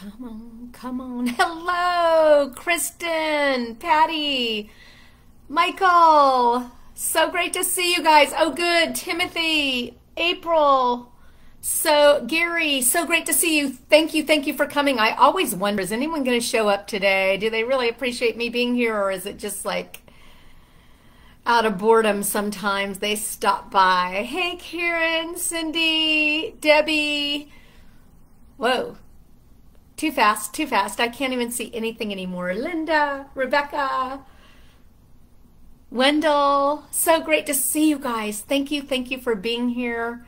Come on, come on. Hello, Kristen, Patty, Michael. So great to see you guys. Oh, good. Timothy, April. So, Gary, so great to see you. Thank you, thank you for coming. I always wonder is anyone going to show up today? Do they really appreciate me being here, or is it just like out of boredom sometimes they stop by? Hey, Karen, Cindy, Debbie. Whoa, too fast, too fast. I can't even see anything anymore. Linda, Rebecca, Wendell, so great to see you guys. Thank you, thank you for being here.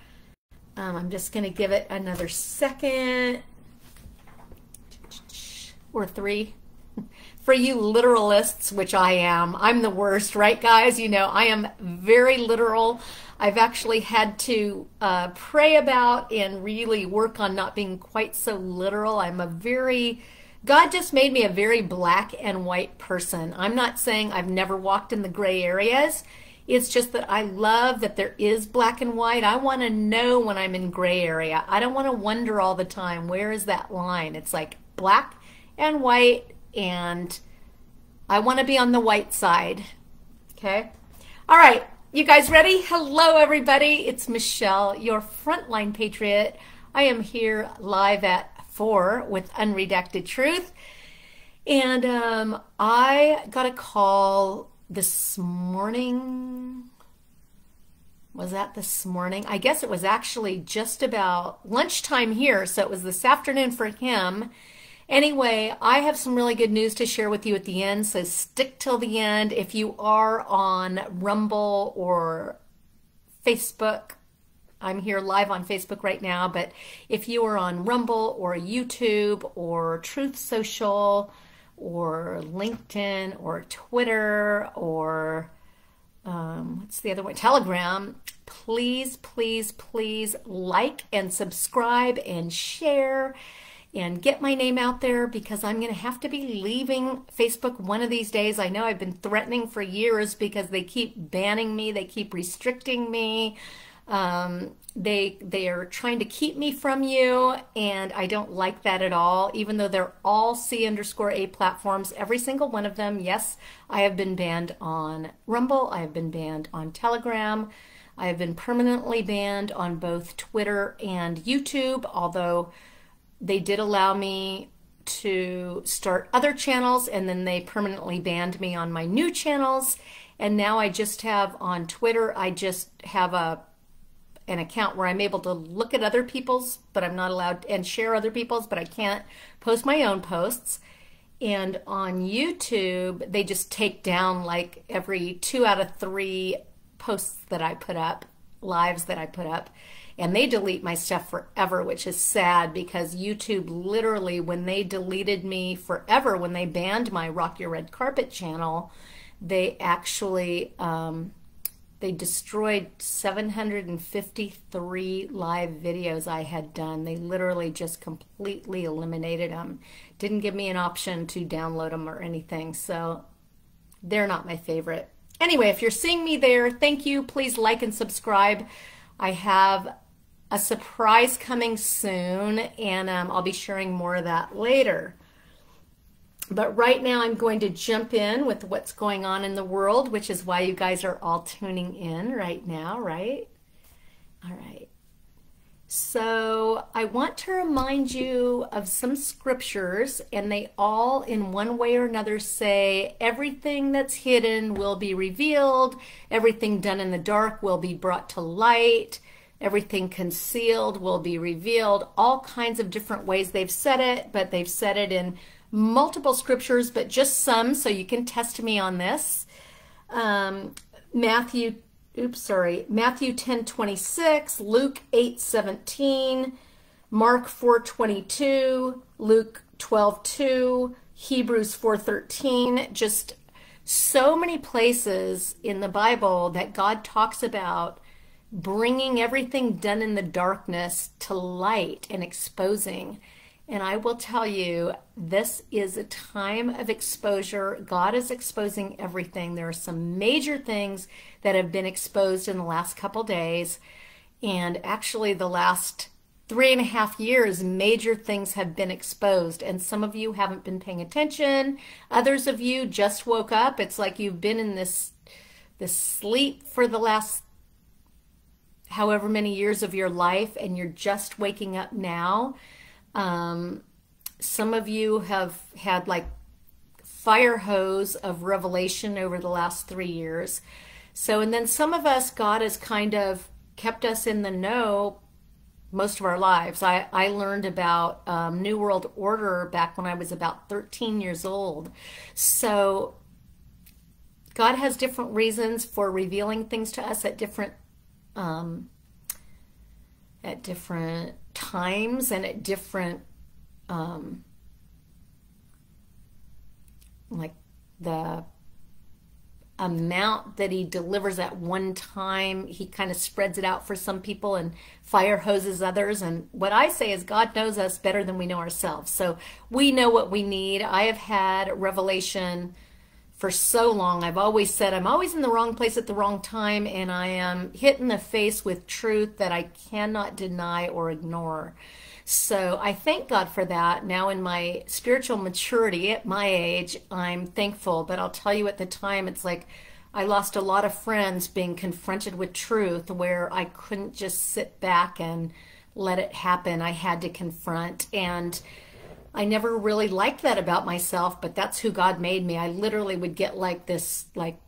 Um, I'm just going to give it another second or three. For you literalists, which I am, I'm the worst, right, guys? You know, I am very literal. I've actually had to uh, pray about and really work on not being quite so literal. I'm a very, God just made me a very black and white person. I'm not saying I've never walked in the gray areas. It's just that I love that there is black and white. I want to know when I'm in gray area. I don't want to wonder all the time, where is that line? It's like black and white, and I want to be on the white side. Okay? All right. You guys ready? Hello, everybody. It's Michelle, your frontline patriot. I am here live at 4 with Unredacted Truth. And um, I got a call this morning. Was that this morning? I guess it was actually just about lunchtime here. So it was this afternoon for him. Anyway, I have some really good news to share with you at the end, so stick till the end. If you are on Rumble or Facebook, I'm here live on Facebook right now, but if you are on Rumble or YouTube or Truth Social or LinkedIn or Twitter or um, what's the other one? Telegram. Please, please, please like and subscribe and share and get my name out there because I'm going to have to be leaving Facebook one of these days. I know I've been threatening for years because they keep banning me, they keep restricting me. Um, they they are trying to keep me from you, and I don't like that at all. Even though they're all C underscore A platforms, every single one of them. Yes, I have been banned on Rumble. I have been banned on Telegram. I have been permanently banned on both Twitter and YouTube. Although they did allow me to start other channels and then they permanently banned me on my new channels. And now I just have on Twitter I just have a an account where I'm able to look at other people's but I'm not allowed and share other people's but I can't post my own posts. And on YouTube they just take down like every 2 out of 3 posts that I put up lives that I put up and they delete my stuff forever, which is sad because YouTube literally, when they deleted me forever, when they banned my Rock Your Red Carpet channel, they actually um, they destroyed 753 live videos I had done. They literally just completely eliminated them. Didn't give me an option to download them or anything. So they're not my favorite. Anyway, if you're seeing me there, thank you. Please like and subscribe. I have a surprise coming soon, and um, I'll be sharing more of that later. But right now, I'm going to jump in with what's going on in the world, which is why you guys are all tuning in right now, right? All right. So, I want to remind you of some scriptures, and they all, in one way or another, say everything that's hidden will be revealed, everything done in the dark will be brought to light Everything concealed will be revealed. All kinds of different ways they've said it, but they've said it in multiple scriptures, but just some, so you can test me on this. Um, Matthew, oops, sorry, Matthew 10 26, Luke 8 17, Mark 4 22, Luke 12 2, Hebrews 4 13, just so many places in the Bible that God talks about bringing everything done in the darkness to light and exposing. And I will tell you, this is a time of exposure. God is exposing everything. There are some major things that have been exposed in the last couple days. And actually, the last three and a half years, major things have been exposed, and some of you haven't been paying attention. Others of you just woke up. It's like you've been in this this sleep for the last however many years of your life, and you're just waking up now. Um, some of you have had like fire hose of revelation over the last three years. So, and then some of us, God has kind of kept us in the know most of our lives. I, I learned about um, New World Order back when I was about 13 years old. So, God has different reasons for revealing things to us at different um, at different times and at different um, like the amount that he delivers at one time. He kind of spreads it out for some people and fire hoses others. And what I say is, God knows us better than we know ourselves. So we know what we need. I have had revelation for so long. I've always said I'm always in the wrong place at the wrong time, and I am hit in the face with truth that I cannot deny or ignore. So I thank God for that. Now, in my spiritual maturity at my age, I'm thankful. But I'll tell you at the time, it's like I lost a lot of friends being confronted with truth where I couldn't just sit back and let it happen. I had to confront. And I never really liked that about myself, but that's who God made me. I literally would get like this, like,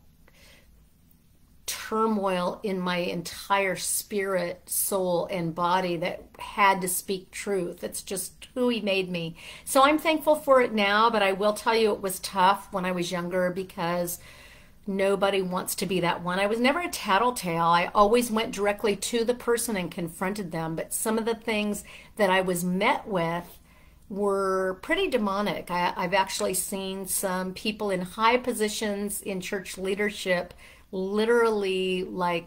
turmoil in my entire spirit, soul, and body that had to speak truth. It's just who He made me. So I'm thankful for it now, but I will tell you it was tough when I was younger because nobody wants to be that one. I was never a tattletale. I always went directly to the person and confronted them, but some of the things that I was met with were pretty demonic. I, have actually seen some people in high positions in church leadership literally like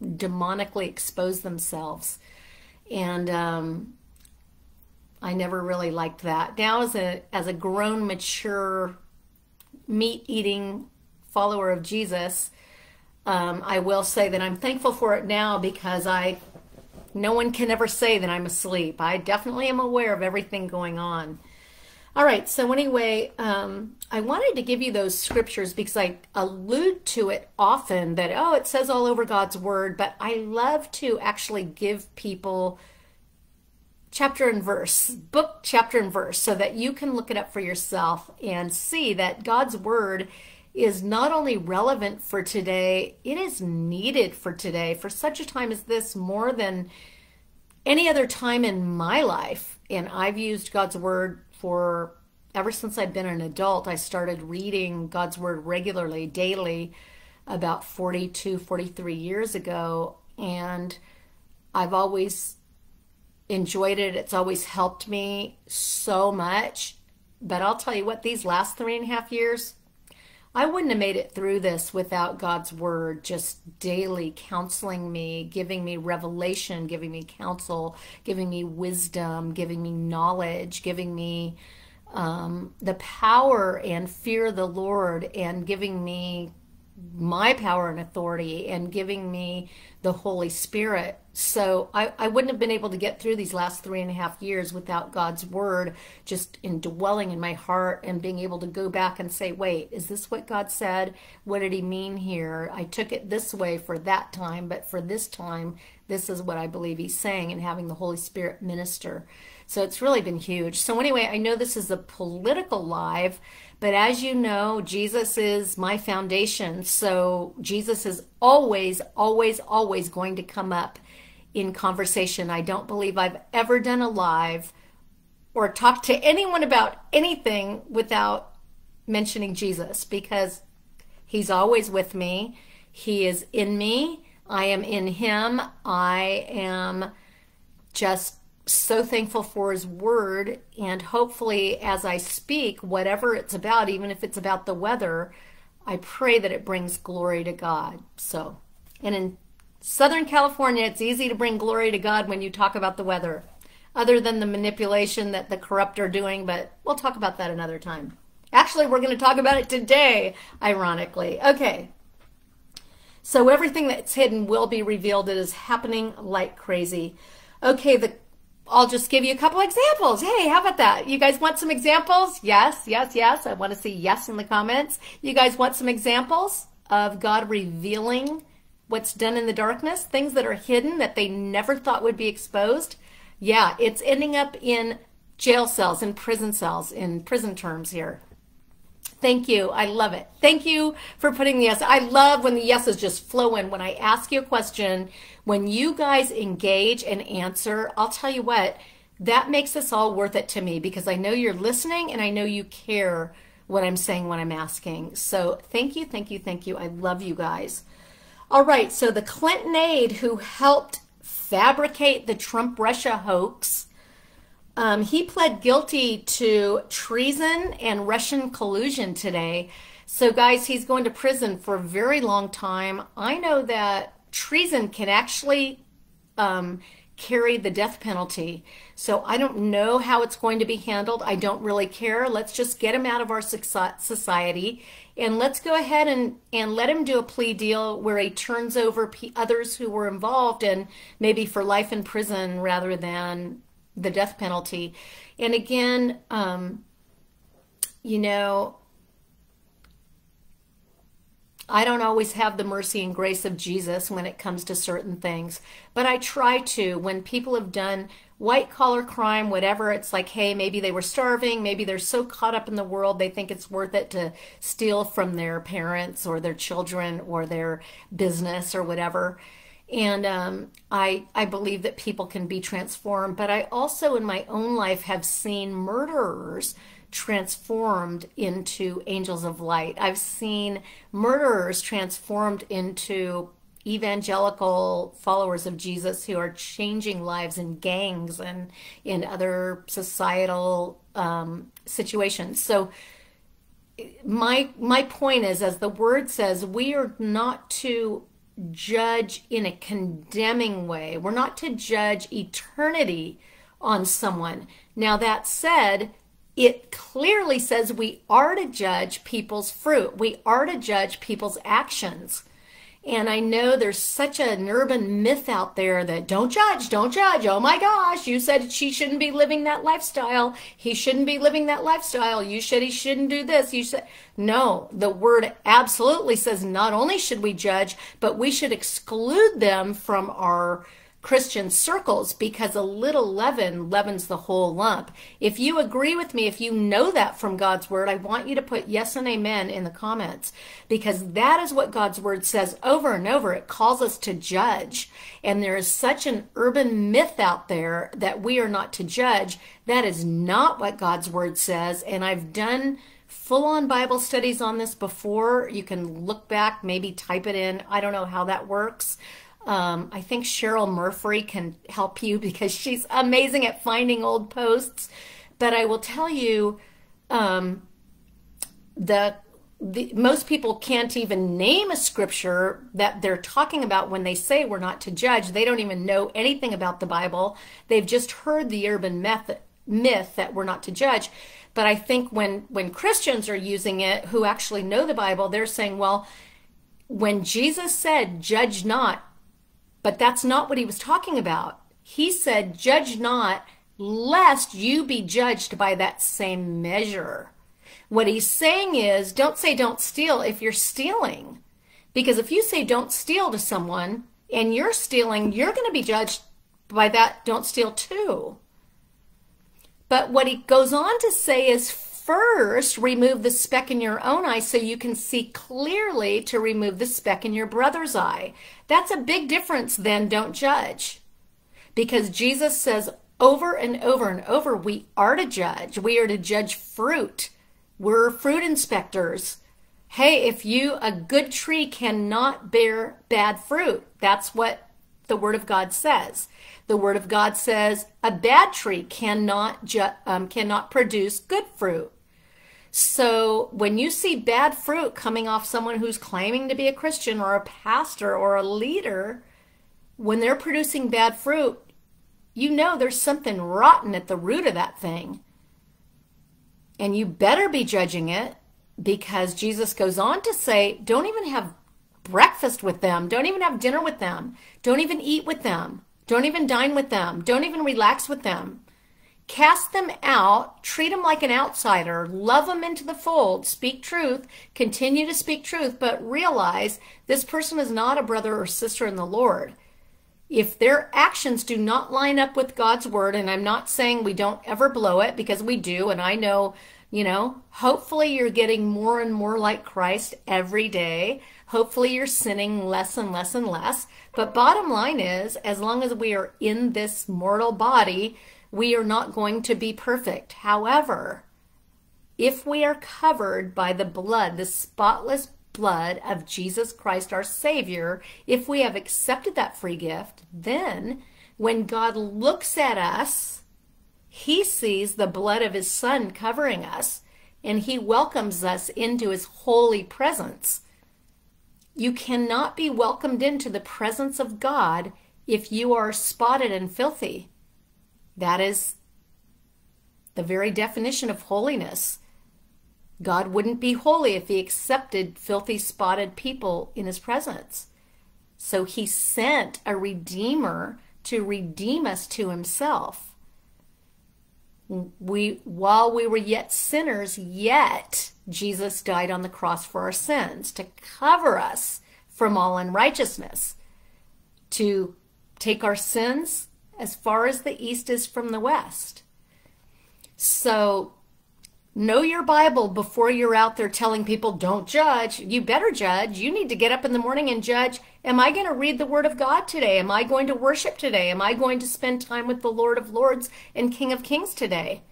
demonically expose themselves. And um, I never really liked that. Now, as a as a grown, mature, meat eating follower of Jesus, um, I will say that I'm thankful for it now because I no one can ever say that I'm asleep. I definitely am aware of everything going on. All right, so anyway, um, I wanted to give you those scriptures because I allude to it often that, oh, it says all over God's word, but I love to actually give people chapter and verse, book, chapter, and verse, so that you can look it up for yourself and see that God's word is not only relevant for today, it is needed for today, for such a time as this, more than any other time in my life. And I've used God's word for ever since I've been an adult, I started reading God's Word regularly, daily, about 42, 43 years ago. And I've always enjoyed it. It's always helped me so much. But I'll tell you what, these last three and a half years, I wouldn't have made it through this without God's word just daily counseling me, giving me revelation, giving me counsel, giving me wisdom, giving me knowledge, giving me um, the power and fear of the Lord, and giving me my power and authority, and giving me the Holy Spirit. So I, I wouldn't have been able to get through these last three and a half years without God's word just indwelling in my heart and being able to go back and say, wait, is this what God said? What did he mean here? I took it this way for that time, but for this time, this is what I believe he's saying, and having the Holy Spirit minister. So it's really been huge. So anyway, I know this is a political live, but as you know, Jesus is my foundation. So Jesus is always, always, always going to come up in conversation. I don't believe I've ever done a live or talked to anyone about anything without mentioning Jesus because he's always with me. He is in me. I am in him. I am just so thankful for his word and hopefully as I speak whatever it's about even if it's about the weather I pray that it brings glory to God so and in Southern California it's easy to bring glory to God when you talk about the weather other than the manipulation that the corrupt are doing but we'll talk about that another time actually we're going to talk about it today ironically okay So everything that's hidden will be revealed. It is happening like crazy. Okay, the I'll just give you a couple examples. Hey, how about that? You guys want some examples? Yes, yes, yes. I want to see yes in the comments. You guys want some examples of God revealing what's done in the darkness, things that are hidden that they never thought would be exposed? Yeah, it's ending up in jail cells, in prison cells, in prison terms here. Thank you. I love it. Thank you for putting the yes. I love when the yeses just flow in. When I ask you a question, when you guys engage and answer, I'll tell you what, that makes this all worth it to me because I know you're listening and I know you care what I'm saying when I'm asking. So thank you, thank you, thank you. I love you guys. All right, so the Clinton aide who helped fabricate the Trump Russia hoax um, he pled guilty to treason and Russian collusion today. So, guys, he's going to prison for a very long time. I know that treason can actually um, carry the death penalty. So, I don't know how it's going to be handled. I don't really care. Let's just get him out of our society and let's go ahead and, and let him do a plea deal where he turns over others who were involved and maybe for life in prison rather than the death penalty. And again, um, you know, I don't always have the mercy and grace of Jesus when it comes to certain things, but I try to. When people have done white collar crime, whatever, it's like, hey, maybe they were starving, maybe they're so caught up in the world they think it's worth it to steal from their parents or their children or their business or whatever and um, I I believe that people can be transformed. But I also in my own life have seen murderers transformed into angels of light. I've seen murderers transformed into evangelical followers of Jesus who are changing lives in gangs and in other societal um, situations. So my my point is, as the word says, we are not to judge in a condemning way. We're not to judge eternity on someone. Now, that said, it clearly says we are to judge people's fruit, we are to judge people's actions. And I know there's such an urban myth out there that don't judge, don't judge. Oh my gosh, you said she shouldn't be living that lifestyle. He shouldn't be living that lifestyle. You said he shouldn't do this. You said, no, the word absolutely says not only should we judge, but we should exclude them from our Christian circles because a little leaven leavens the whole lump. If you agree with me, if you know that from God's word, I want you to put yes and amen in the comments because that is what God's word says over and over. It calls us to judge. And there is such an urban myth out there that we are not to judge. That is not what God's word says. And I've done full on Bible studies on this before. You can look back, maybe type it in. I don't know how that works. Um, I think Cheryl Murphy can help you because she's amazing at finding old posts. But I will tell you, um, the, the most people can't even name a scripture that they're talking about when they say we're not to judge. They don't even know anything about the Bible. They've just heard the urban myth, myth that we're not to judge. But I think when when Christians are using it, who actually know the Bible, they're saying, well, when Jesus said, "Judge not," But that's not what he was talking about. He said, Judge not, lest you be judged by that same measure. What he's saying is, don't say don't steal if you're stealing. Because if you say don't steal to someone and you're stealing, you're going to be judged by that don't steal too. But what he goes on to say is first remove the speck in your own eye so you can see clearly to remove the speck in your brother's eye. That's a big difference Then don't judge. Because Jesus says over and over and over, we are to judge. We are to judge fruit. We're fruit inspectors. Hey, if you, a good tree cannot bear bad fruit. That's what the Word of God says. The Word of God says a bad tree cannot um, cannot produce good fruit. So when you see bad fruit coming off someone who's claiming to be a Christian or a pastor or a leader, when they're producing bad fruit, you know there's something rotten at the root of that thing. And you better be judging it because Jesus goes on to say, don't even have breakfast with them. Don't even have dinner with them. Don't even eat with them. Don't even dine with them. Don't even relax with them. Cast them out, treat them like an outsider, love them into the fold, speak truth, continue to speak truth, but realize this person is not a brother or sister in the Lord. If their actions do not line up with God's word, and I'm not saying we don't ever blow it because we do, and I know, you know, hopefully you're getting more and more like Christ every day. Hopefully you're sinning less and less and less. But bottom line is, as long as we are in this mortal body, we are not going to be perfect. However, if we are covered by the blood, the spotless blood of Jesus Christ our Savior, if we have accepted that free gift, then when God looks at us, he sees the blood of his Son covering us and he welcomes us into his holy presence. You cannot be welcomed into the presence of God if you are spotted and filthy. That is the very definition of holiness. God wouldn't be holy if he accepted filthy, spotted people in his presence. So he sent a redeemer to redeem us to himself. We, while we were yet sinners, yet Jesus died on the cross for our sins to cover us from all unrighteousness, to take our sins as far as the east is from the west. So know your Bible before you're out there telling people, don't judge. You better judge. You need to get up in the morning and judge. Am I going to read the Word of God today? Am I going to worship today? Am I going to spend time with the Lord of Lords and King of Kings today?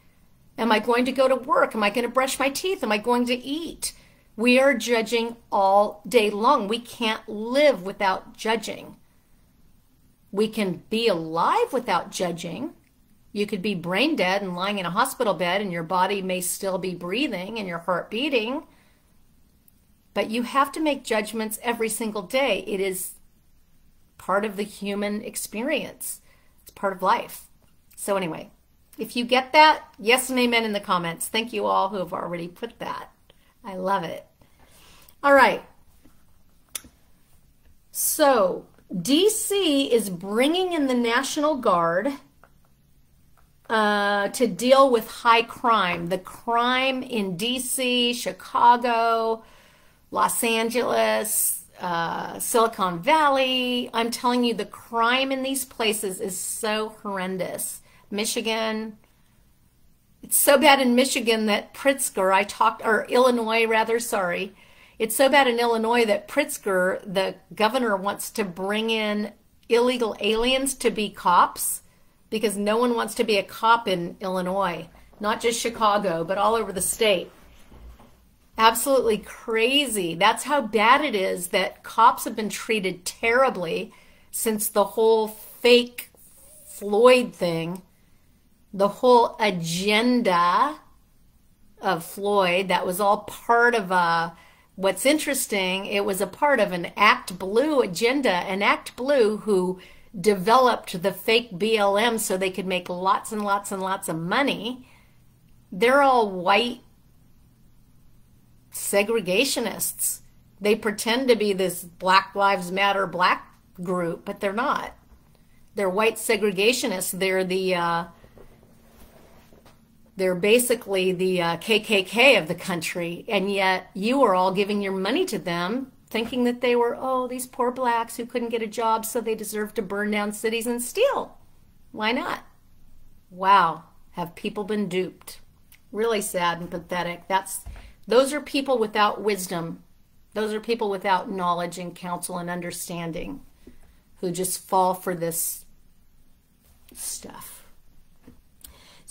Am I going to go to work? Am I going to brush my teeth? Am I going to eat? We are judging all day long. We can't live without judging. We can be alive without judging. You could be brain dead and lying in a hospital bed, and your body may still be breathing and your heart beating. But you have to make judgments every single day. It is part of the human experience, it's part of life. So, anyway, if you get that, yes and amen in the comments. Thank you all who have already put that. I love it. All right. So, DC is bringing in the National Guard uh, to deal with high crime. The crime in DC, Chicago, Los Angeles, uh, Silicon Valley. I'm telling you, the crime in these places is so horrendous. Michigan, it's so bad in Michigan that Pritzker, I talked, or Illinois rather, sorry, it's so bad in Illinois that Pritzker, the governor, wants to bring in illegal aliens to be cops because no one wants to be a cop in Illinois, not just Chicago, but all over the state. Absolutely crazy. That's how bad it is that cops have been treated terribly since the whole fake Floyd thing, the whole agenda of Floyd that was all part of a what's interesting, it was a part of an Act Blue agenda, an Act Blue who developed the fake BLM so they could make lots and lots and lots of money. They're all white segregationists. They pretend to be this Black Lives Matter black group, but they're not. They're white segregationists. They're the uh, they're basically the uh, KKK of the country, and yet you are all giving your money to them, thinking that they were, oh, these poor blacks who couldn't get a job, so they deserve to burn down cities and steal. Why not? Wow, have people been duped? Really sad and pathetic. That's those are people without wisdom. Those are people without knowledge and counsel and understanding who just fall for this stuff.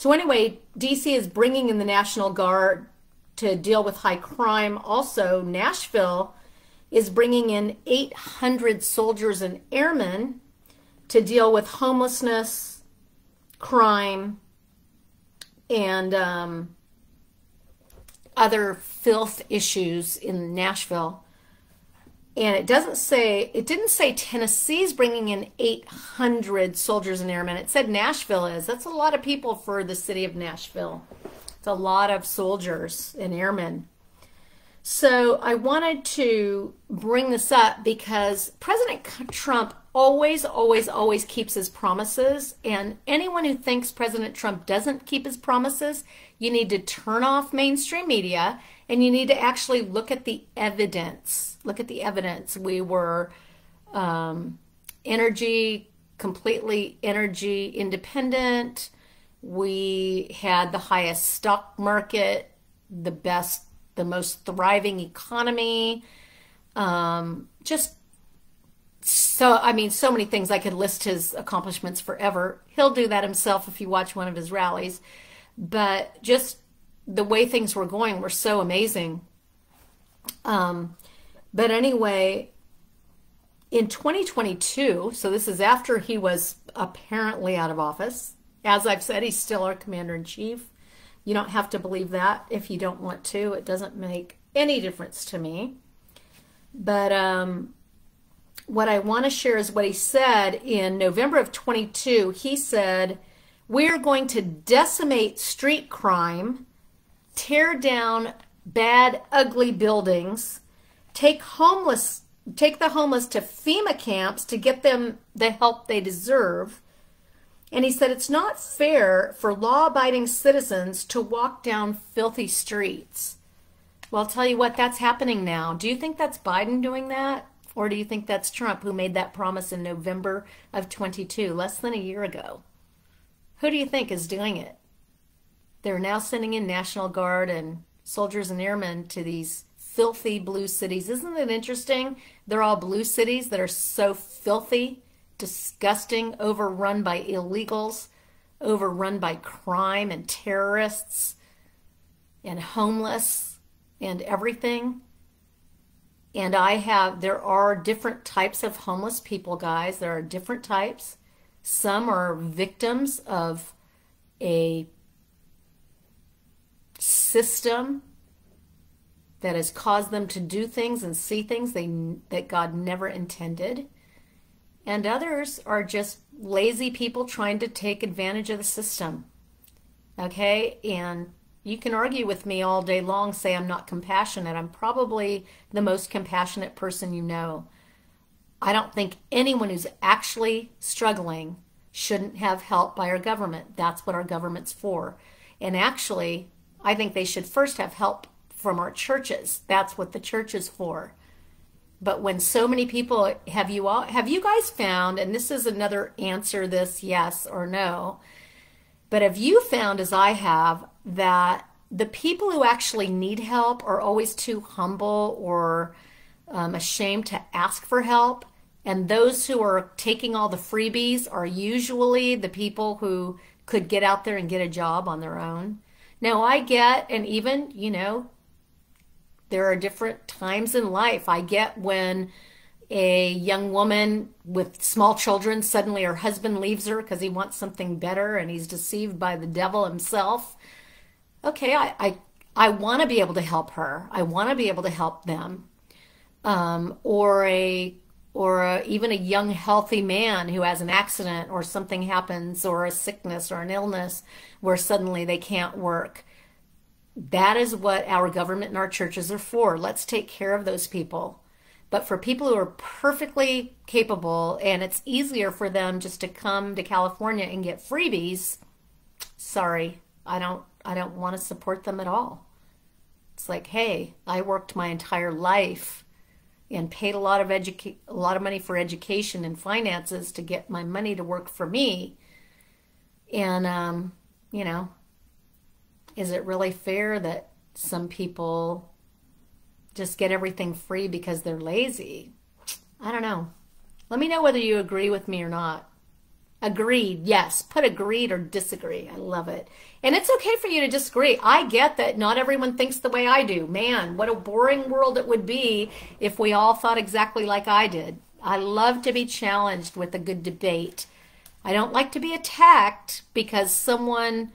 So anyway, DC is bringing in the National Guard to deal with high crime. Also, Nashville is bringing in 800 soldiers and airmen to deal with homelessness, crime, and um, other filth issues in Nashville and it doesn't say it didn't say Tennessee's bringing in 800 soldiers and airmen. It said Nashville is. That's a lot of people for the city of Nashville. It's a lot of soldiers and airmen. So I wanted to bring this up because President Trump always, always, always keeps his promises. And anyone who thinks President Trump doesn't keep his promises, you need to turn off mainstream media and you need to actually look at the evidence. Look at the evidence. We were um, energy, completely energy independent. We had the highest stock market, the best the most thriving economy. Um, just so, I mean, so many things. I could list his accomplishments forever. He'll do that himself if you watch one of his rallies. But just the way things were going were so amazing. Um, but anyway, in 2022, so this is after he was apparently out of office. As I've said, he's still our commander in chief. You don't have to believe that if you don't want to. It doesn't make any difference to me. But um, what I want to share is what he said in November of 22. He said, We're going to decimate street crime, tear down bad, ugly buildings, take homeless take the homeless to FEMA camps to get them the help they deserve and he said it's not fair for law abiding citizens to walk down filthy streets. Well, I'll tell you what, that's happening now. Do you think that's Biden doing that? Or do you think that's Trump who made that promise in November of 22, less than a year ago? Who do you think is doing it? They're now sending in National Guard and soldiers and airmen to these filthy blue cities. Isn't it interesting? They're all blue cities that are so filthy disgusting, overrun by illegals, overrun by crime and terrorists and homeless and everything. And I have, there are different types of homeless people, guys. There are different types. Some are victims of a system that has caused them to do things and see things they, that God never intended and others are just lazy people trying to take advantage of the system. Okay? And you can argue with me all day long, say I'm not compassionate. I'm probably the most compassionate person you know. I don't think anyone who's actually struggling shouldn't have help by our government. That's what our government's for. And actually, I think they should first have help from our churches. That's what the church is for. But when so many people have you all have you guys found, and this is another answer this yes or no, but have you found as I have that the people who actually need help are always too humble or um, ashamed to ask for help? And those who are taking all the freebies are usually the people who could get out there and get a job on their own. Now, I get, and even, you know, there are different times in life. I get when a young woman with small children suddenly her husband leaves her because he wants something better and he's deceived by the devil himself. Okay, I I, I want to be able to help her. I want to be able to help them. Um, or a or a, even a young healthy man who has an accident or something happens or a sickness or an illness where suddenly they can't work that is what our government and our churches are for. Let's take care of those people. But for people who are perfectly capable and it's easier for them just to come to California and get freebies, sorry, I don't I don't want to support them at all. It's like, hey, I worked my entire life and paid a lot of educa- a lot of money for education and finances to get my money to work for me. And um, you know, is it really fair that some people just get everything free because they're lazy? I don't know. Let me know whether you agree with me or not. Agreed, yes. Put agreed or disagree. I love it. And it's okay for you to disagree. I get that not everyone thinks the way I do. Man, what a boring world it would be if we all thought exactly like I did. I love to be challenged with a good debate. I don't like to be attacked because someone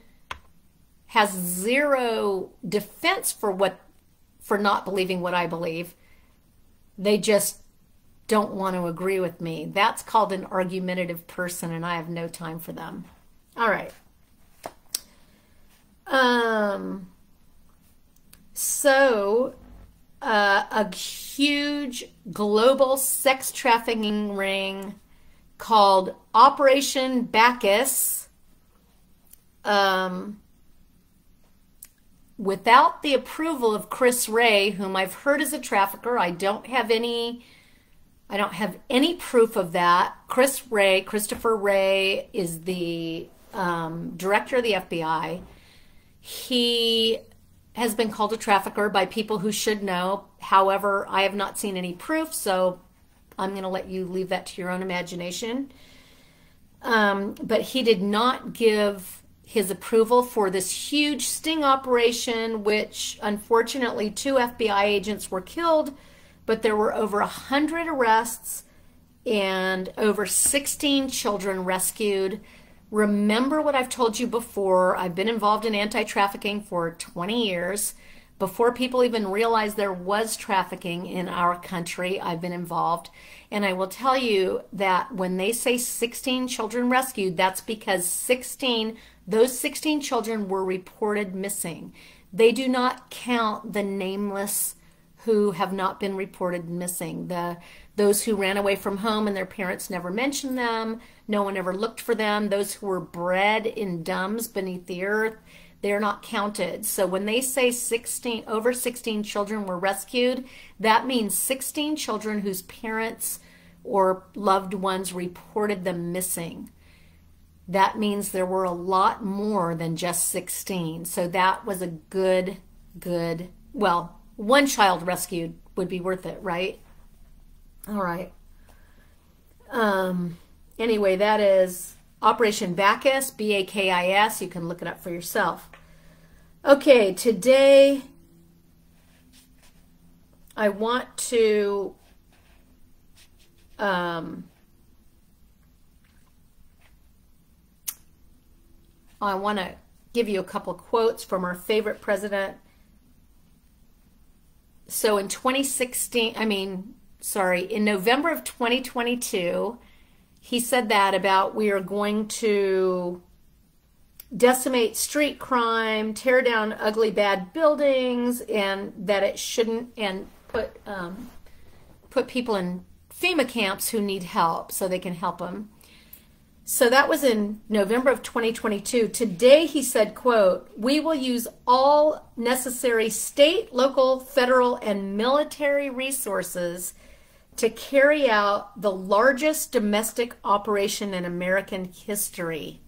has zero defense for what for not believing what I believe. They just don't want to agree with me. That's called an argumentative person and I have no time for them. All right. Um so uh, a huge global sex trafficking ring called Operation Bacchus. Um, without the approval of Chris Wray, whom I've heard is a trafficker, I don't have any I don't have any proof of that. Chris Wray, Christopher Wray, is the um, director of the FBI. He has been called a trafficker by people who should know. However, I have not seen any proof, so I'm going to let you leave that to your own imagination. Um, but he did not give his approval for this huge sting operation, which unfortunately two FBI agents were killed, but there were over 100 arrests and over 16 children rescued. Remember what I've told you before. I've been involved in anti trafficking for 20 years. Before people even realized there was trafficking in our country, I've been involved. And I will tell you that when they say 16 children rescued, that's because 16, those 16 children were reported missing. They do not count the nameless who have not been reported missing. The those who ran away from home and their parents never mentioned them, no one ever looked for them, those who were bred in DUMBs beneath the earth, they're not counted. So when they say 16 over 16 children were rescued, that means 16 children whose parents or loved ones reported them missing. That means there were a lot more than just 16. So that was a good good well, one child rescued would be worth it, right? All right. Um, anyway, that is Operation Bacchus, B A K I S. You can look it up for yourself. Okay, today I want to um, I want to give you a couple quotes from our favorite president. So in 2016, I mean, sorry, in November of 2022, he said that about we are going to decimate street crime, tear down ugly bad buildings, and that it shouldn't and put um, put people in FEMA camps who need help so they can help them. So that was in November of 2022. Today he said, quote, "We will use all necessary state, local, federal and military resources to carry out the largest domestic operation in American history."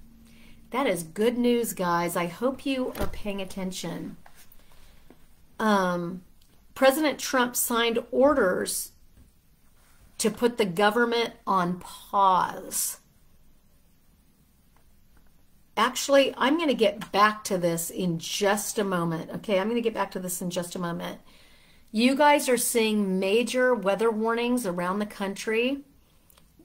That is good news, guys. I hope you are paying attention. Um, President Trump signed orders to put the government on pause Actually, I'm going to get back to this in just a moment. Okay, I'm going to get back to this in just a moment. You guys are seeing major weather warnings around the country.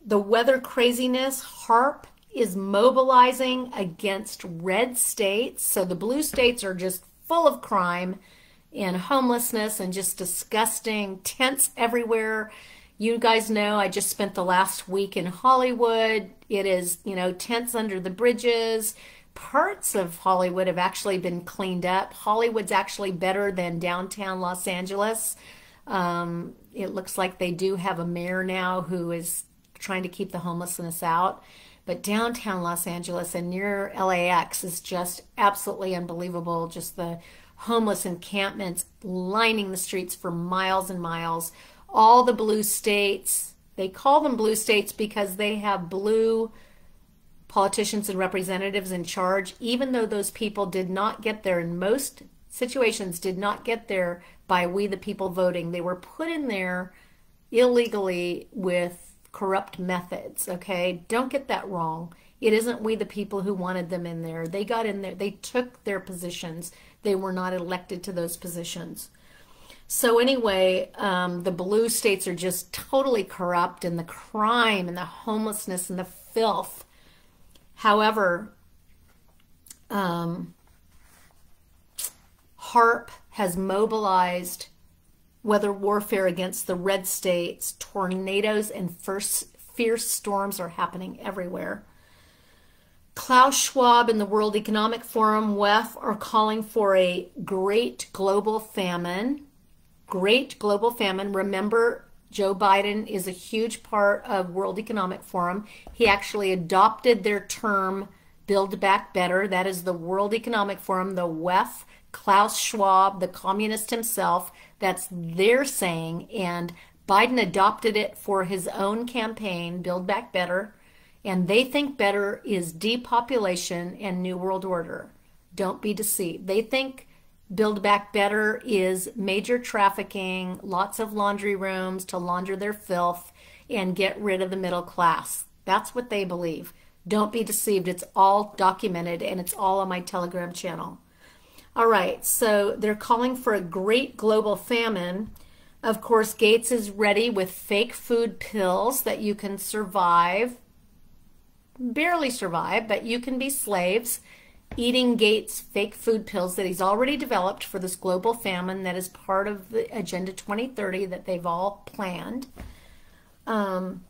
The weather craziness, HAARP is mobilizing against red states. So the blue states are just full of crime and homelessness and just disgusting tents everywhere. You guys know I just spent the last week in Hollywood. It is, you know, tents under the bridges. Parts of Hollywood have actually been cleaned up. Hollywood's actually better than downtown Los Angeles. Um, it looks like they do have a mayor now who is trying to keep the homelessness out. But downtown Los Angeles and near LAX is just absolutely unbelievable. Just the homeless encampments lining the streets for miles and miles all the blue states. They call them blue states because they have blue politicians and representatives in charge, even though those people did not get there in most situations, did not get there by we the people voting. They were put in there illegally with corrupt methods, okay? Don't get that wrong. It isn't we the people who wanted them in there. They got in there, they took their positions. They were not elected to those positions. So anyway, um, the blue states are just totally corrupt and the crime and the homelessness and the filth. However, um, HAARP has mobilized weather warfare against the red states. Tornadoes and fierce storms are happening everywhere. Klaus Schwab and the World Economic Forum, WEF, are calling for a great global famine great global famine. Remember, Joe Biden is a huge part of World Economic Forum. He actually adopted their term Build Back Better. That is the World Economic Forum, the WEF, Klaus Schwab, the communist himself. That's their saying. And Biden adopted it for his own campaign, Build Back Better. And they think better is depopulation and New World Order. Don't be deceived. They think Build Back Better is major trafficking, lots of laundry rooms to launder their filth, and get rid of the middle class. That's what they believe. Don't be deceived. It's all documented and it's all on my Telegram channel. All right, so they're calling for a great global famine. Of course, Gates is ready with fake food pills that you can survive, barely survive, but you can be slaves eating Gates fake food pills that he's already developed for this global famine that is part of the Agenda 2030 that they've all planned. Um,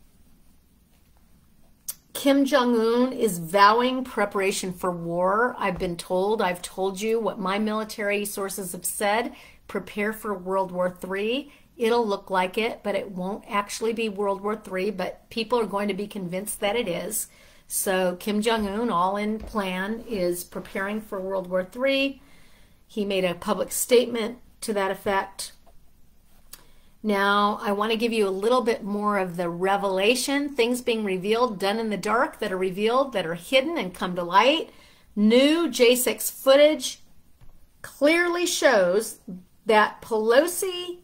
Kim Jong un is vowing preparation for war. I've been told, I've told you what my military sources have said. Prepare for World War III. It'll look like it, but it won't actually be World War III, but people are going to be convinced that it is. So Kim Jong un, all in plan, is preparing for World War III. He made a public statement to that effect. Now, I want to give you a little bit more of the revelation, things being revealed, done in the dark, that are revealed, that are hidden and come to light. New J6 footage clearly shows that Pelosi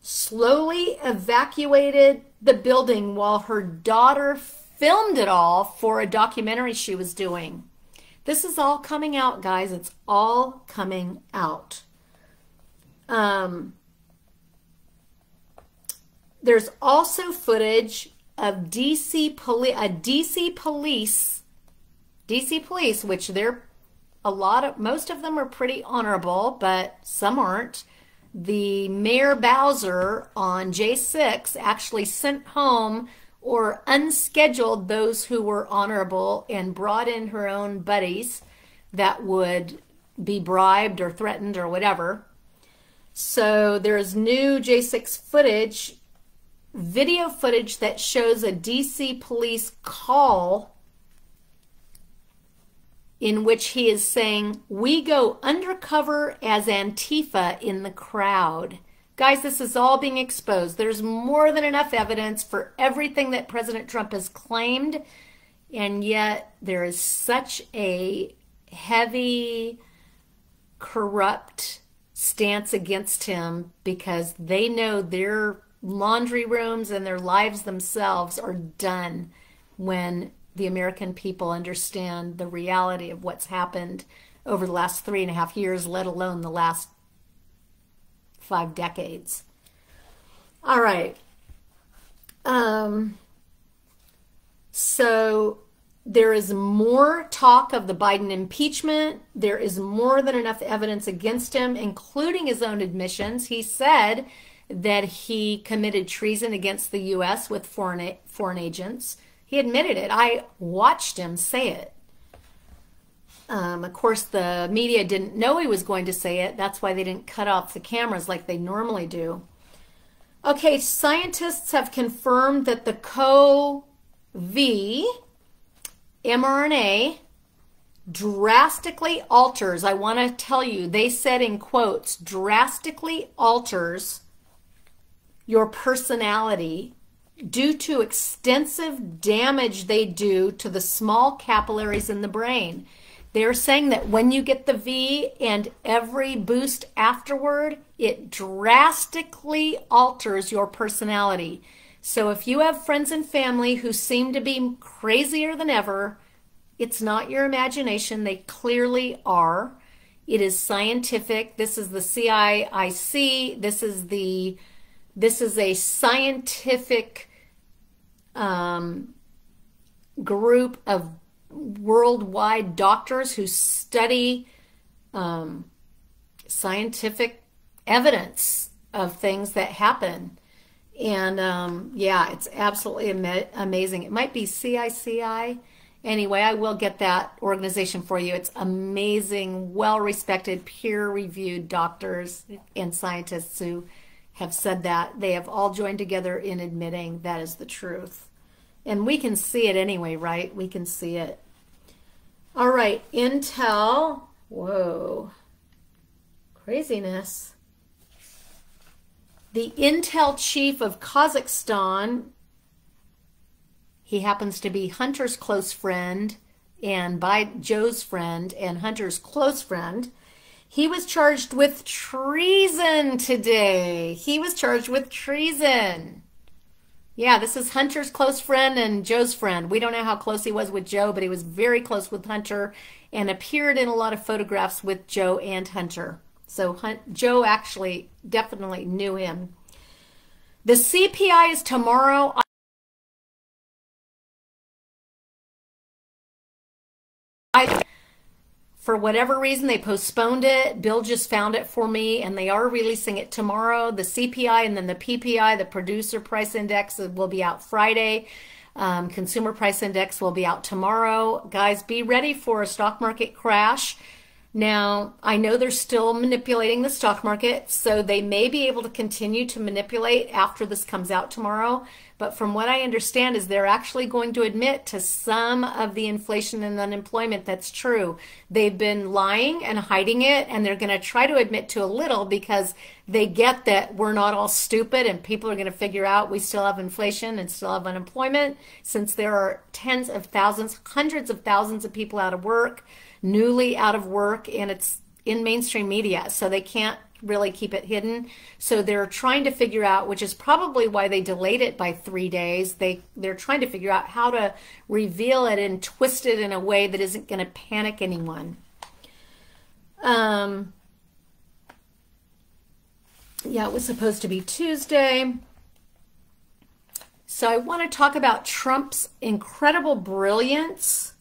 slowly evacuated the building while her daughter filmed it all for a documentary she was doing. This is all coming out, guys. It's all coming out. Um, there's also footage of DC police, a DC police, DC police, which they're a lot of, most of them are pretty honorable, but some aren't. The Mayor Bowser on J6 actually sent home or unscheduled those who were honorable and brought in her own buddies that would be bribed or threatened or whatever. So there's new J6 footage, video footage that shows a DC police call in which he is saying, We go undercover as Antifa in the crowd. Guys, this is all being exposed. There's more than enough evidence for everything that President Trump has claimed, and yet there is such a heavy, corrupt stance against him because they know their laundry rooms and their lives themselves are done when the American people understand the reality of what's happened over the last three and a half years, let alone the last five decades. All right. Um, so there is more talk of the Biden impeachment. There is more than enough evidence against him, including his own admissions. He said that he committed treason against the U.S. with foreign foreign agents. He admitted it. I watched him say it. Um, of course, the media didn't know he was going to say it. That's why they didn't cut off the cameras like they normally do. Okay, scientists have confirmed that the CoV mRNA drastically alters. I want to tell you, they said in quotes, drastically alters your personality due to extensive damage they do to the small capillaries in the brain. They're saying that when you get the V and every boost afterward, it drastically alters your personality. So if you have friends and family who seem to be crazier than ever, it's not your imagination. They clearly are. It is scientific. This is the CIIC. This is the this is a scientific um, group of worldwide doctors who study um, scientific evidence of things that happen. And um, yeah, it's absolutely am- amazing. It might be CICI. Anyway, I will get that organization for you. It's amazing, well respected, peer reviewed doctors and scientists who have said that. They have all joined together in admitting that is the truth. And we can see it anyway, right? We can see it. All right, Intel. Whoa. Craziness. The Intel chief of Kazakhstan, he happens to be Hunter's close friend and by Joe's friend and Hunter's close friend. He was charged with treason today. He was charged with treason. Yeah, this is Hunter's close friend and Joe's friend. We don't know how close he was with Joe, but he was very close with Hunter and appeared in a lot of photographs with Joe and Hunter. So Hunt, Joe actually definitely knew him. The CPI is tomorrow. I for whatever reason, they postponed it. Bill just found it for me, and they are releasing it tomorrow. The CPI and then the PPI, the Producer Price Index, will be out Friday. Um, Consumer Price Index will be out tomorrow. Guys, be ready for a stock market crash. Now, I know they're still manipulating the stock market, so they may be able to continue to manipulate after this comes out tomorrow. But from what I understand is they're actually going to admit to some of the inflation and unemployment that's true. They've been lying and hiding it and they're going to try to admit to a little because they get that we're not all stupid and people are going to figure out we still have inflation and still have unemployment since there are tens of thousands, hundreds of thousands of people out of work, newly out of work and it's in mainstream media. So they can't really keep it hidden. So they're trying to figure out, which is probably why they delayed it by three days. They they're trying to figure out how to reveal it and twist it in a way that isn't going to panic anyone. Um, yeah, it was supposed to be Tuesday. So I want to talk about Trump's incredible brilliance.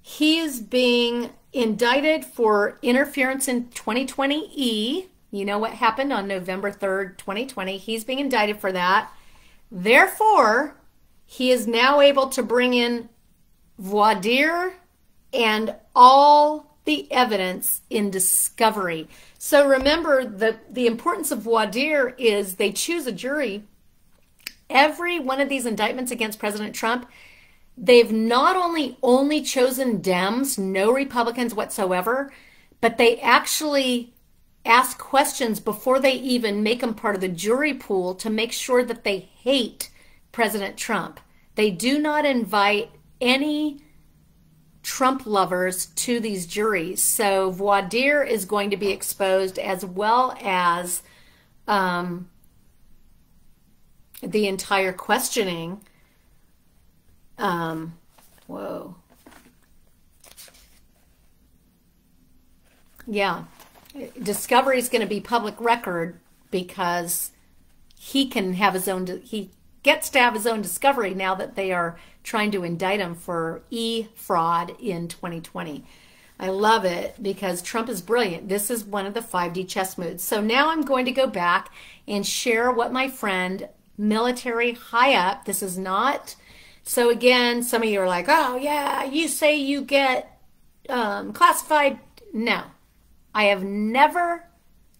He is being indicted for interference in 2020E. You know what happened on November 3rd, 2020. He's being indicted for that. Therefore, he is now able to bring in voir dire and all the evidence in discovery. So remember the the importance of voir dire is they choose a jury. Every one of these indictments against President Trump they've not only only chosen Dems, no Republicans whatsoever, but they actually ask questions before they even make them part of the jury pool to make sure that they hate President Trump. They do not invite any Trump lovers to these juries. So voir dire is going to be exposed as well as um, the entire questioning um, whoa. Yeah. Discovery is going to be public record because he can have his own, he gets to have his own discovery now that they are trying to indict him for e fraud in 2020. I love it because Trump is brilliant. This is one of the 5D chess moves. So now I'm going to go back and share what my friend, military high up, this is not so again, some of you are like, oh yeah, you say you get um, classified. No, I have never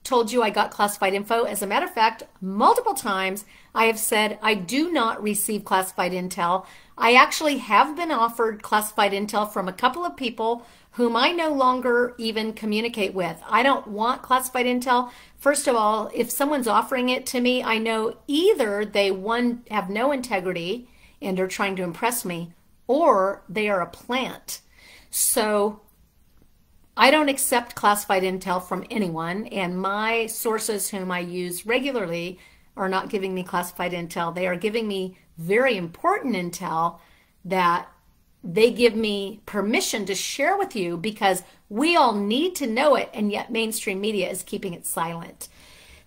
told you I got classified info. As a matter of fact, multiple times I have said I do not receive classified intel. I actually have been offered classified intel from a couple of people whom I no longer even communicate with. I don't want classified intel. First of all, if someone's offering it to me, I know either they one have no integrity and are trying to impress me, or they are a plant. So I don't accept classified intel from anyone, and my sources, whom I use regularly, are not giving me classified intel. They are giving me very important intel that they give me permission to share with you because we all need to know it, and yet mainstream media is keeping it silent.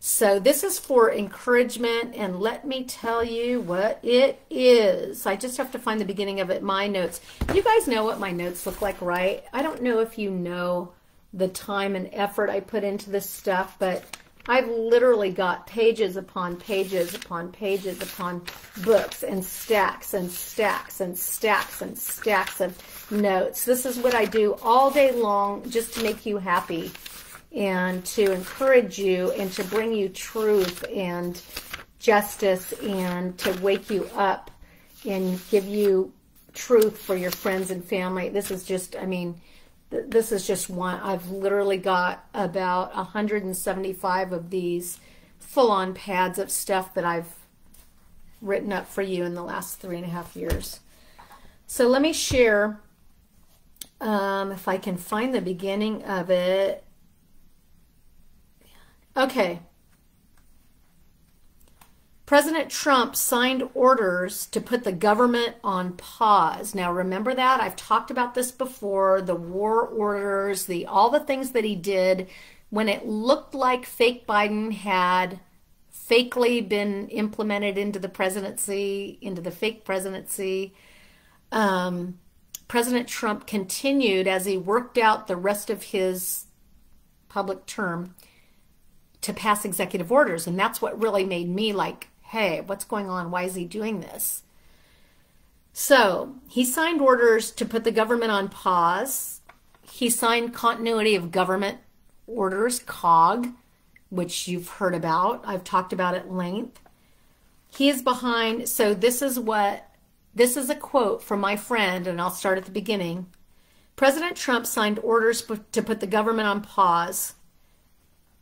So this is for encouragement, and let me tell you what it is. I just have to find the beginning of it, my notes. You guys know what my notes look like, right? I don't know if you know the time and effort I put into this stuff, but I've literally got pages upon pages upon pages upon books and stacks and stacks and stacks and stacks of notes. This is what I do all day long just to make you happy and to encourage you and to bring you truth and justice and to wake you up and give you truth for your friends and family. This is just, I mean, th- this is just one. I've literally got about 175 of these full on pads of stuff that I've written up for you in the last three and a half years. So let me share, um, if I can find the beginning of it. Okay. President Trump signed orders to put the government on pause. Now remember that I've talked about this before, the war orders, the all the things that he did when it looked like fake Biden had fakely been implemented into the presidency, into the fake presidency. Um, President Trump continued as he worked out the rest of his public term to pass executive orders. And that's what really made me like, hey, what's going on? Why is he doing this? So he signed orders to put the government on pause. He signed continuity of government orders, COG, which you've heard about. I've talked about at length. He is behind, so this is what, this is a quote from my friend, and I'll start at the beginning. President Trump signed orders to put the government on pause.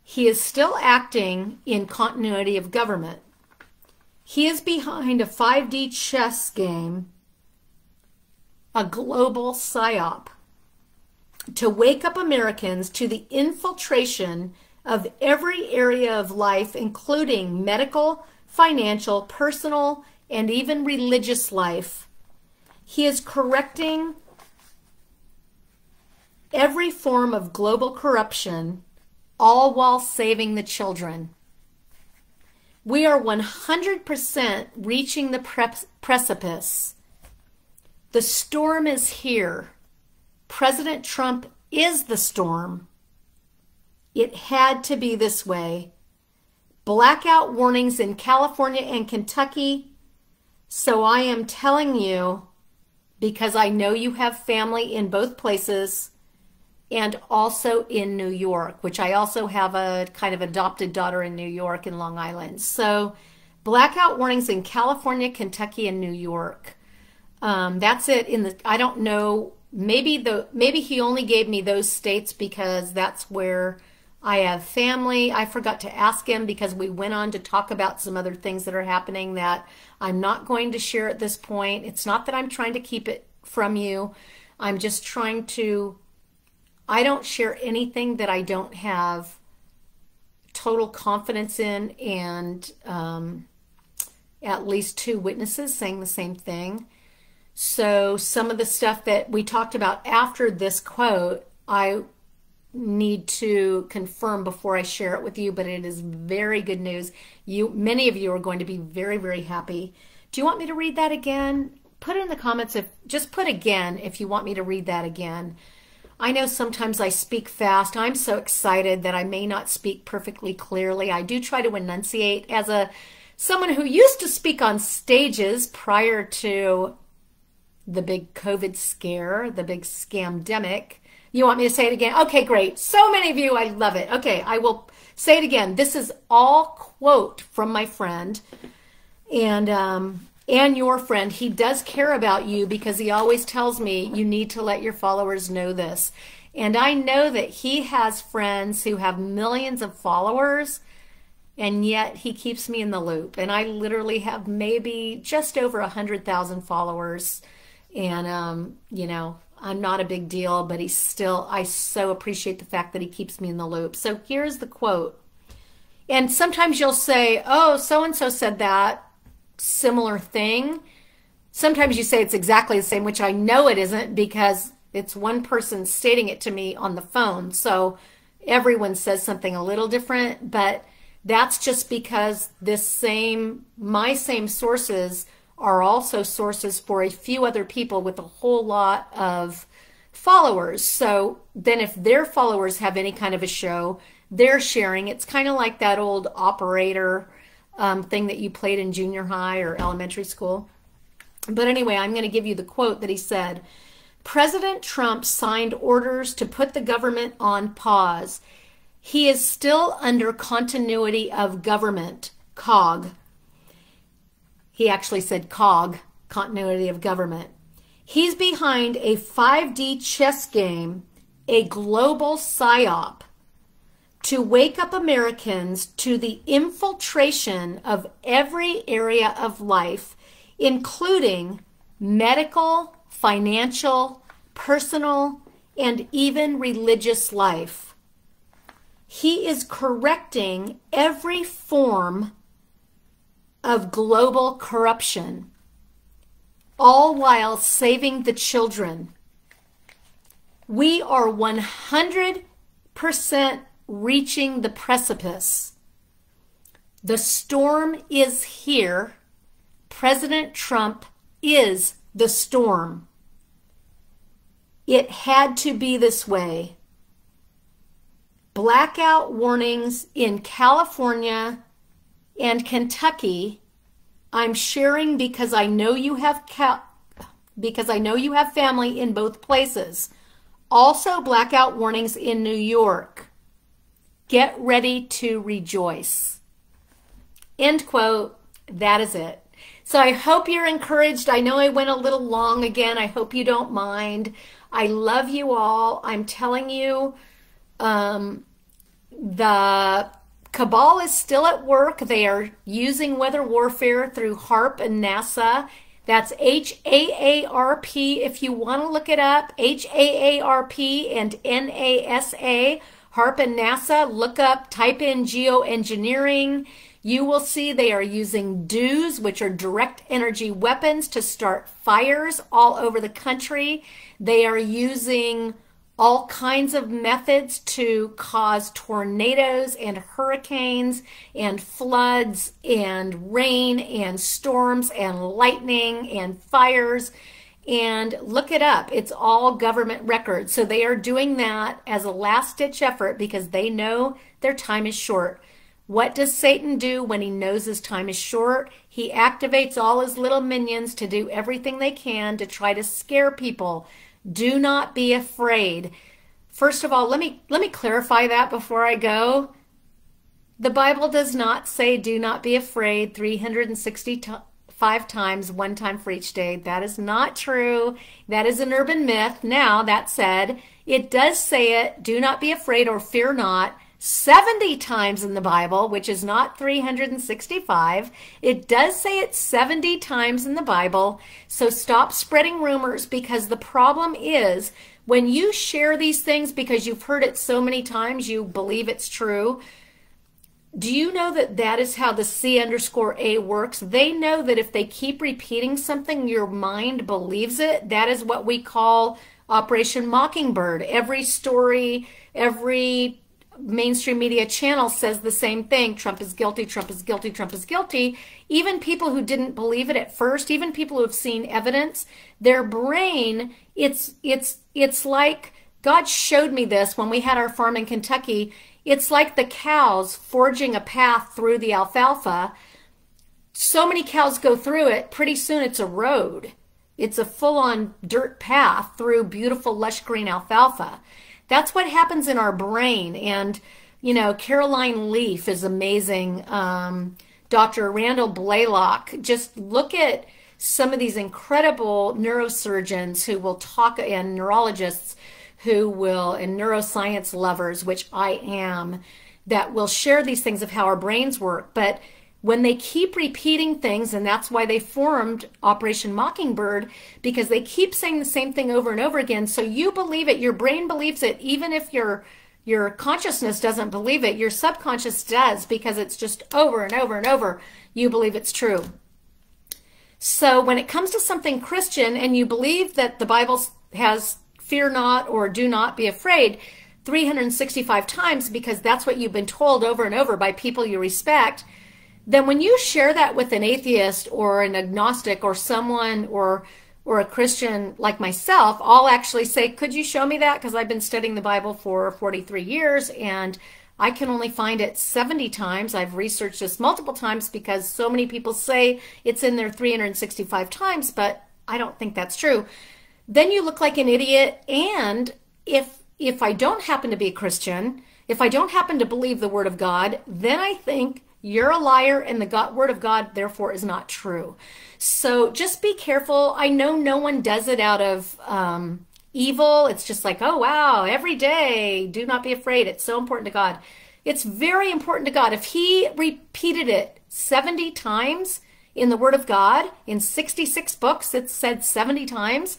He is still acting in continuity of government. He is behind a 5D chess game, a global psyop, to wake up Americans to the infiltration of every area of life, including medical, financial, personal, and even religious life. He is correcting every form of global corruption, all while saving the children. We are 100% reaching the pre- precipice. The storm is here. President Trump is the storm. It had to be this way. Blackout warnings in California and Kentucky. So I am telling you, because I know you have family in both places and also in New York, which I also have a kind of adopted daughter in New York in Long Island. So, blackout warnings in California, Kentucky, and New York. Um, that's it. In the I don't know. Maybe the maybe he only gave me those states because that's where I have family. I forgot to ask him because we went on to talk about some other things that are happening that I'm not going to share at this point. It's not that I'm trying to keep it from you. I'm just trying to I don't share anything that I don't have total confidence in and um, at least two witnesses saying the same thing. So, some of the stuff that we talked about after this quote, I need to confirm before I share it with you, but it is very good news. You many of you are going to be very very happy. Do you want me to read that again? Put it in the comments if just put again if you want me to read that again. I know sometimes I speak fast. I'm so excited that I may not speak perfectly clearly. I do try to enunciate as a someone who used to speak on stages prior to the big COVID scare, the big scamdemic. You want me to say it again? Okay, great. So many of you, I love it. Okay, I will say it again. This is all quote from my friend. And um, and your friend. He does care about you because he always tells me you need to let your followers know this. And I know that he has friends who have millions of followers, and yet he keeps me in the loop. And I literally have maybe just over a 100,000 followers. And, um, you know, I'm not a big deal, but he's still, I so appreciate the fact that he keeps me in the loop. So here's the quote. And sometimes you'll say, oh, so and so said that similar thing. Sometimes you say it's exactly the same, which I know it isn't because it's one person stating it to me on the phone. So everyone says something a little different, but that's just because this same, my same sources are also sources for a few other people with a whole lot of followers. So then if their followers have any kind of a show, they're sharing. It's kind of like that old operator um, thing that you played in junior high or elementary school. But anyway, I'm going to give you the quote that he said President Trump signed orders to put the government on pause. he is still under continuity of government, COG. He actually said COG, continuity of government. He's behind a 5D chess game, a global psyop to wake up Americans to the infiltration of every area of life, including medical, financial, personal, and even religious life. He is correcting every form of global corruption, all while saving the children. We are 100% reaching the precipice. The storm is here. President Trump is the storm. It had to be this way. Blackout warnings in California and Kentucky. I'm sharing because I know you have ca- because I know you have family in both places. Also blackout warnings in New York. Get ready to rejoice. End quote. That is it. So I hope you're encouraged. I know I went a little long again. I hope you don't mind. I love you all. I'm telling you, um, the cabal is still at work. They are using weather warfare through HAARP and NASA. That's H A A R P if you want to look it up. H A A R P and N A S A. HAARP and NASA, look up, type in geoengineering. You will see they are using DEWs, which are direct energy weapons, to start fires all over the country. They are using all kinds of methods to cause tornadoes and hurricanes and floods and rain and storms and lightning and fires and look it up. It's all government records. So they are doing that as a last ditch effort because they know their time is short. What does Satan do when he knows his time is short? He activates all his little minions to do everything they can to try to scare people. Do not be afraid. First of all, let me let me clarify that before I go. The Bible does not say do not be afraid 360 times five times, one time for each day. That is not true. That is an urban myth. Now, that said, it does say it, do not be afraid or fear not, 70 times in the Bible, which is not 365. It does say it 70 times in the Bible. So stop spreading rumors because the problem is when you share these things because you've heard it so many times, you believe it's true do you know that that is how the C underscore A works? They know that if they keep repeating something, your mind believes it. That is what we call Operation Mockingbird. Every story, every mainstream media channel says the same thing. Trump is guilty, Trump is guilty, Trump is guilty. Even people who didn't believe it at first, even people who have seen evidence, their brain, it's it's it's like God showed me this when we had our farm in Kentucky it's like the cows forging a path through the alfalfa. So many cows go through it, pretty soon it's a road. It's a full on dirt path through beautiful, lush green alfalfa. That's what happens in our brain. And, you know, Caroline Leaf is amazing. Um, Dr. Randall Blaylock, just look at some of these incredible neurosurgeons who will talk and neurologists who will, and neuroscience lovers, which I am, that will share these things of how our brains work. But when they keep repeating things, and that's why they formed Operation Mockingbird, because they keep saying the same thing over and over again. So you believe it, your brain believes it, even if your your consciousness doesn't believe it, your subconscious does, because it's just over and over and over. You believe it's true. So when it comes to something Christian and you believe that the Bible has fear not or do not be afraid 365 times because that's what you've been told over and over by people you respect, then when you share that with an atheist or an agnostic or someone or or a Christian like myself, I'll actually say, "Could you show me that?" Because I've been studying the Bible for 43 years and I can only find it 70 times. I've researched this multiple times because so many people say it's in there 365 times, but I don't think that's true then you look like an idiot. And if if I don't happen to be a Christian If I don't happen to believe the word of God, then I think you're a liar and the God, word of God, therefore, is not true. So just be careful. I know no one does it out of um, evil. It's just like, oh, wow, every day, do not be afraid. It's so important to God. It's very important to God. If He repeated it 70 times in the Word of God, in 66 books, it's said 70 times.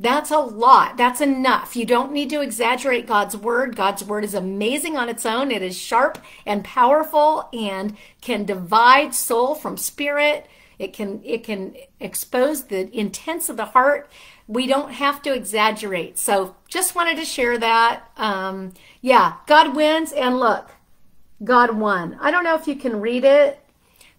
That's a lot. That's enough. You don't need to exaggerate God's word. God's word is amazing on its own. It is sharp and powerful and can divide soul from spirit. It can it can expose the intents of the heart. We don't have to exaggerate. So just wanted to share that. Um, yeah, God wins, and look, God won. I don't know if you can read it,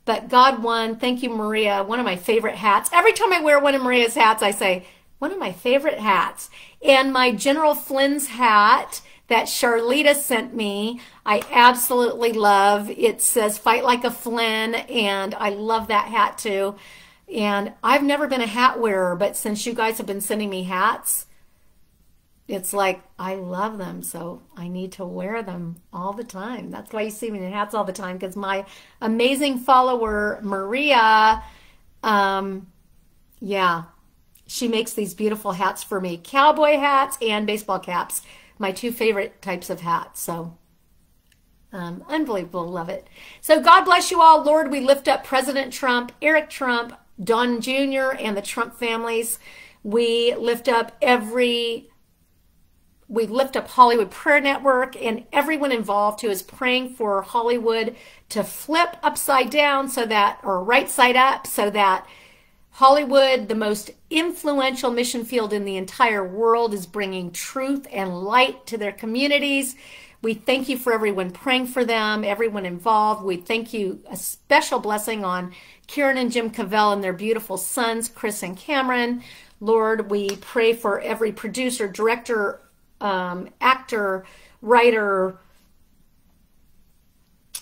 but God won. Thank you, Maria. One of my favorite hats. Every time I wear one of Maria's hats, I say, one of my favorite hats. And my General Flynn's hat that Charlita sent me, I absolutely love. It says fight like a Flynn, and I love that hat too. And I've never been a hat wearer, but since you guys have been sending me hats, it's like I love them, so I need to wear them all the time. That's why you see me in hats all the time because my amazing follower Maria, um, yeah, she makes these beautiful hats for me cowboy hats and baseball caps, my two favorite types of hats. So, um, unbelievable. Love it. So, God bless you all. Lord, we lift up President Trump, Eric Trump, Don Jr., and the Trump families. We lift up every we lift up Hollywood Prayer Network and everyone involved who is praying for Hollywood to flip upside down so that, or right side up, so that Hollywood, the most influential mission field in the entire world, is bringing truth and light to their communities. We thank you for everyone praying for them, everyone involved. We thank you a special blessing on Karen and Jim Covell and their beautiful sons, Chris and Cameron. Lord, we pray for every producer, director, um, actor, writer,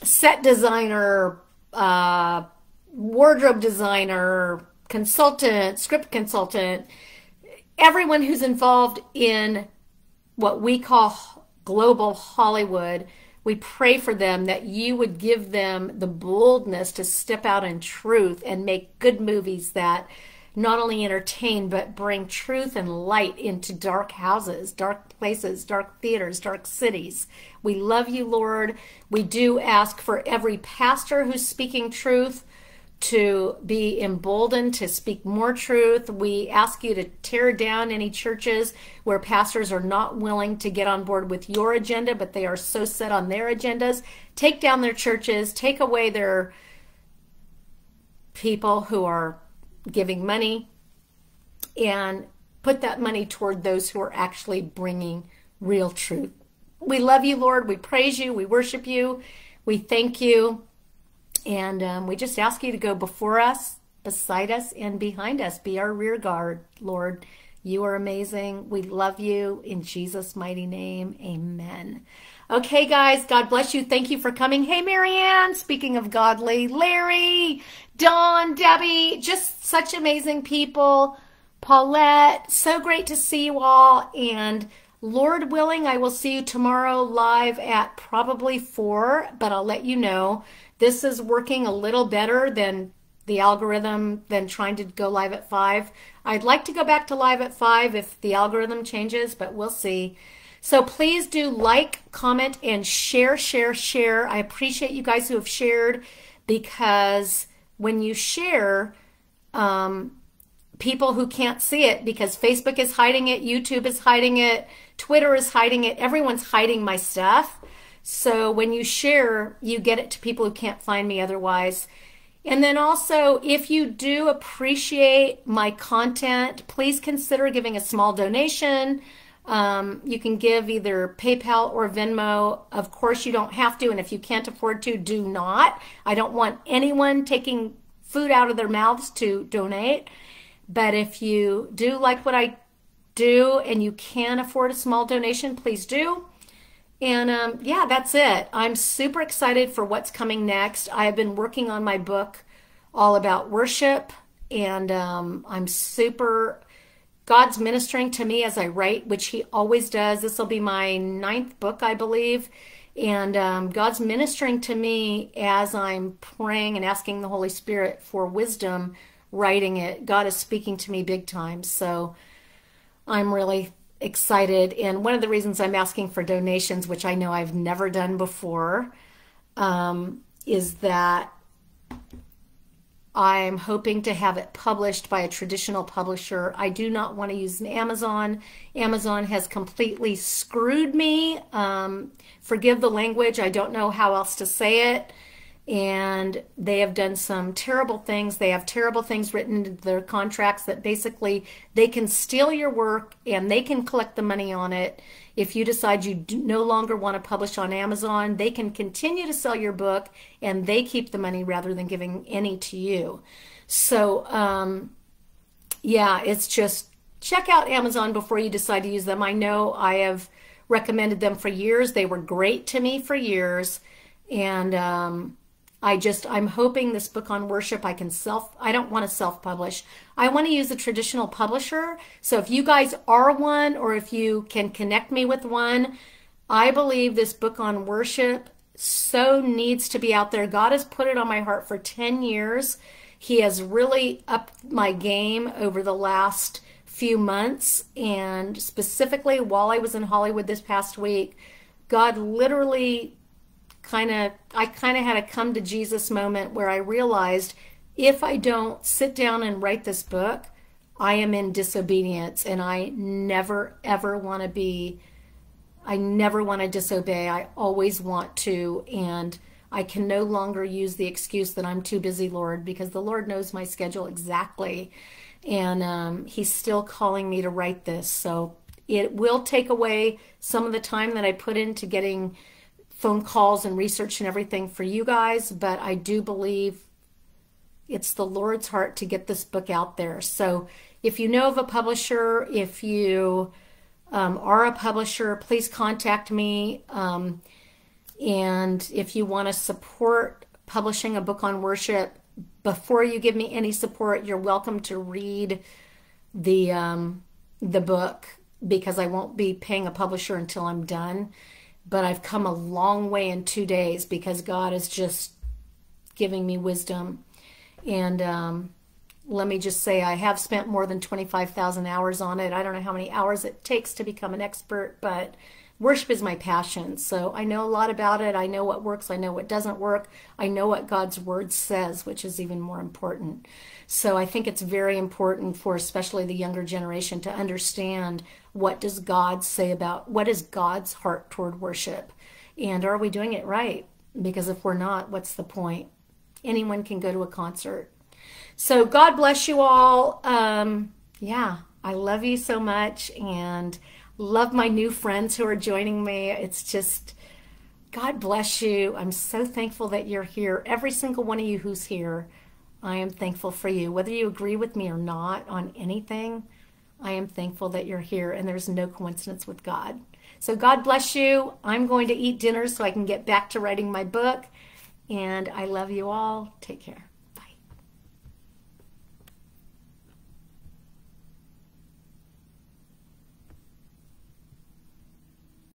set designer, uh, wardrobe designer, consultant, script consultant, everyone who's involved in what we call global Hollywood, we pray for them that you would give them the boldness to step out in truth and make good movies that not only entertain but bring truth and light into dark houses, dark places, dark theaters, dark cities. We love you, Lord. We do ask for every pastor who's speaking truth to be emboldened to speak more truth. We ask you to tear down any churches where pastors are not willing to get on board with your agenda, but they are so set on their agendas. Take down their churches, take away their people who are giving money, and put that money toward those who are actually bringing real truth. We love you, Lord. We praise you. We worship you. We thank you. And um, we just ask you to go before us, beside us, and behind us. Be our rear guard, Lord. You are amazing. We love you. In Jesus' mighty name, amen. Okay, guys, God bless you. Thank you for coming. Hey, Marianne, speaking of godly, Larry, Don, Debbie, just such amazing people. Paulette, so great to see you all. And Lord willing, I will see you tomorrow live at probably four, but I'll let you know. This is working a little better than the algorithm than trying to go live at 5. I'd like to go back to live at 5 if the algorithm changes, but we'll see. So please do like, comment, and share, share, share. I appreciate you guys who have shared because when you share, um, people who can't see it because Facebook is hiding it, YouTube is hiding it, Twitter is hiding it, everyone's hiding my stuff. So when you share, you get it to people who can't find me otherwise. And then also, if you do appreciate my content, please consider giving a small donation. Um, you can give either PayPal or Venmo. Of course, you don't have to, and if you can't afford to, do not. I don't want anyone taking food out of their mouths to donate. But if you do like what I do and you can afford a small donation, please do. And um, yeah, that's it. I'm super excited for what's coming next. I have been working on my book all about worship, and um, I'm super God's ministering to me as I write, which He always does. This will be my ninth book, I believe. And um, God's ministering to me as I'm praying and asking the Holy Spirit for wisdom writing it. God is speaking to me big time. So I'm really excited. And one of the reasons I'm asking for donations, which I know I've never done before, um, is that I'm hoping to have it published by a traditional publisher. I do not want to use an Amazon. Amazon has completely screwed me. Um, forgive the language. I don't know how else to say it and they have done some terrible things. They have terrible things written into their contracts that basically they can steal your work and they can collect the money on it. If you decide you no longer want to publish on Amazon, they can continue to sell your book and they keep the money rather than giving any to you. So, um, yeah, it's just check out Amazon before you decide to use them. I know I have recommended them for years. They were great to me for years. And, um, I just, I'm hoping this book on worship, I can self, I don't want to self publish. I want to use a traditional publisher. So if you guys are one or if you can connect me with one, I believe this book on worship so needs to be out there. God has put it on my heart for 10 years. He has really upped my game over the last few months. And specifically while I was in Hollywood this past week, God literally kind of I kind of had a come to Jesus moment where I realized if I don't sit down and write this book, I am in disobedience and I never ever want to be I never want to disobey. I always want to and I can no longer use the excuse that I'm too busy, Lord, because the Lord knows my schedule exactly. And um, He's still calling me to write this. So it will take away some of the time that I put into getting phone calls and research and everything for you guys, but I do believe it's the Lord's heart to get this book out there. So if you know of a publisher, if you um, are a publisher, please contact me. Um, and if you want to support publishing a book on worship, before you give me any support, you're welcome to read the um, the book because I won't be paying a publisher until I'm done but I've come a long way in two days because God is just giving me wisdom. And um, let me just say, I have spent more than 25,000 hours on it. I don't know how many hours it takes to become an expert, but worship is my passion. So I know a lot about it. I know what works. I know what doesn't work. I know what God's word says, which is even more important. So I think it's very important for especially the younger generation to understand what does God say about what is God's heart toward worship? And are we doing it right? Because if we're not, what's the point? Anyone can go to a concert. So God bless you all. Um, yeah, I love you so much and love my new friends who are joining me. It's just, God bless you. I'm so thankful that you're here. Every single one of you who's here, I am thankful for you. Whether you agree with me or not on anything, I am thankful that you're here and there's no coincidence with God. So God bless you. I'm going to eat dinner so I can get back to writing my book. And I love you all. Take care.